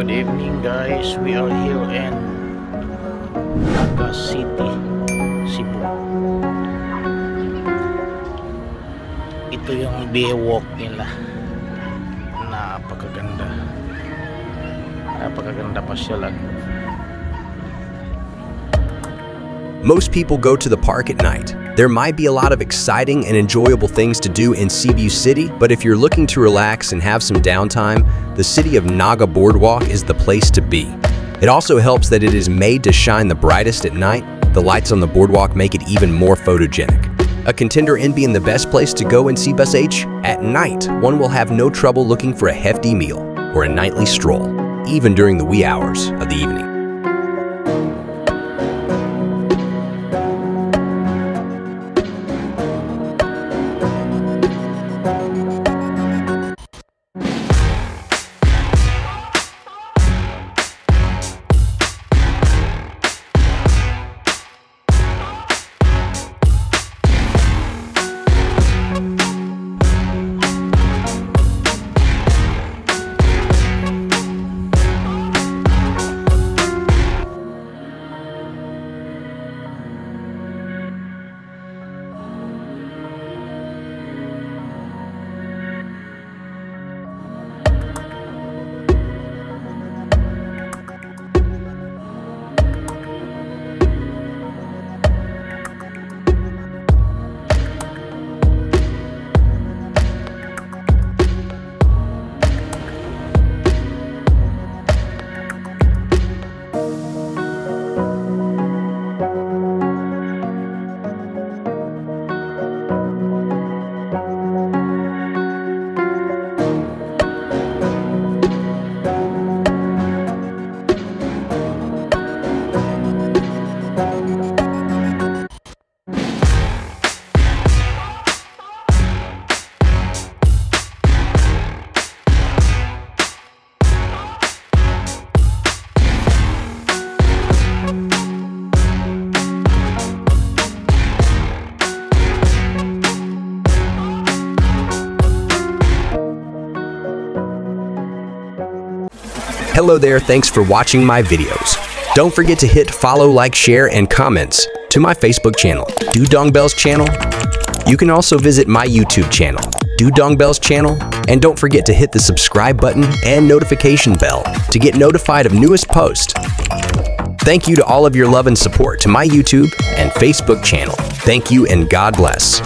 Good evening guys. We are here in Naga City, Cebu. Ito yung walk nila. Napakaganda. Napakaganda pasyalan. Most people go to the park at night. There might be a lot of exciting and enjoyable things to do in Cebu City, but if you're looking to relax and have some downtime, the city of Naga Boardwalk is the place to be. It also helps that it is made to shine the brightest at night. The lights on the boardwalk make it even more photogenic. A contender in being the best place to go in Bus H? At night, one will have no trouble looking for a hefty meal or a nightly stroll, even during the wee hours of the evening. Hello there, thanks for watching my videos. Don't forget to hit follow, like, share, and comments to my Facebook channel, Dodong Bells channel. You can also visit my YouTube channel, Dodong Bells channel, and don't forget to hit the subscribe button and notification bell to get notified of newest posts. Thank you to all of your love and support to my YouTube and Facebook channel. Thank you and God bless.